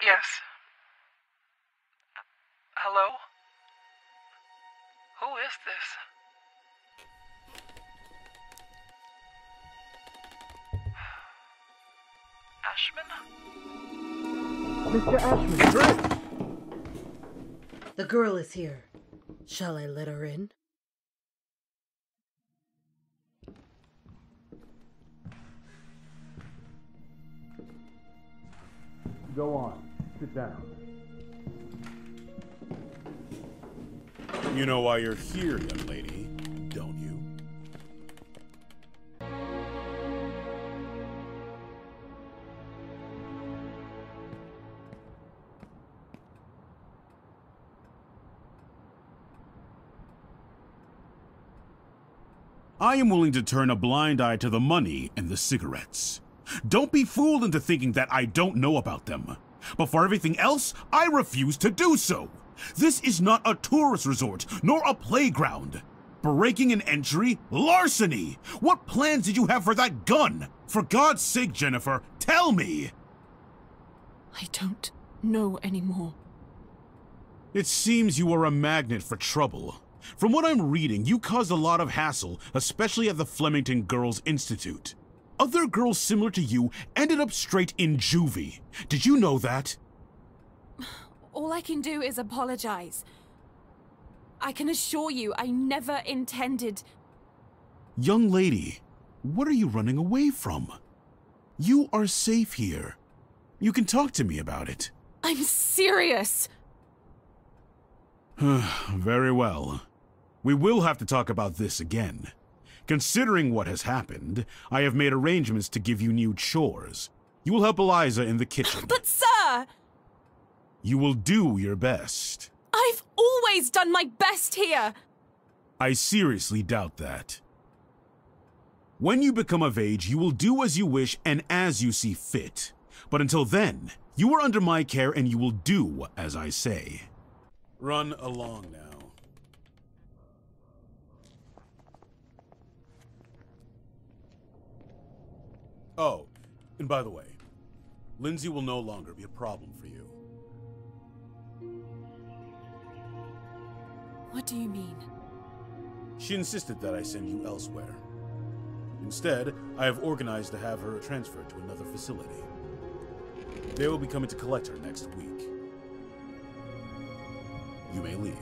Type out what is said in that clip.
Yes. Hello? Who is this? Ashmann? Mr. Ashmann, Drake! The girl is here. Shall I let her in? Go on. Sit down. You know why you're here, young lady, don't you? I am willing to turn a blind eye to the money and the cigarettes. Don't be fooled into thinking that I don't know about them. But for everything else, I refuse to do so. This is not a tourist resort, nor a playground. Breaking an entry? Larceny! What plans did you have for that gun? For God's sake, Jennifer, tell me! I don't know anymore. It seems you are a magnet for trouble. From what I'm reading, you caused a lot of hassle, especially at the Flemington Girls Institute. Other girls similar to you ended up straight in juvie. Did you know that? All I can do is apologize. I can assure you I never intended. Young lady, what are you running away from? You are safe here. You can talk to me about it. I'm serious! Very well. We will have to talk about this again. Considering what has happened, I have made arrangements to give you new chores. You will help Eliza in the kitchen. But, sir! You will do your best. I've always done my best here! I seriously doubt that. When you become of age, you will do as you wish and as you see fit. But until then, you are under my care and you will do as I say. Run along now. Oh, and by the way, Lindsay will no longer be a problem for you. What do you mean? She insisted that I send you elsewhere. Instead, I have organized to have her transferred to another facility. They will be coming to collect her next week. You may leave.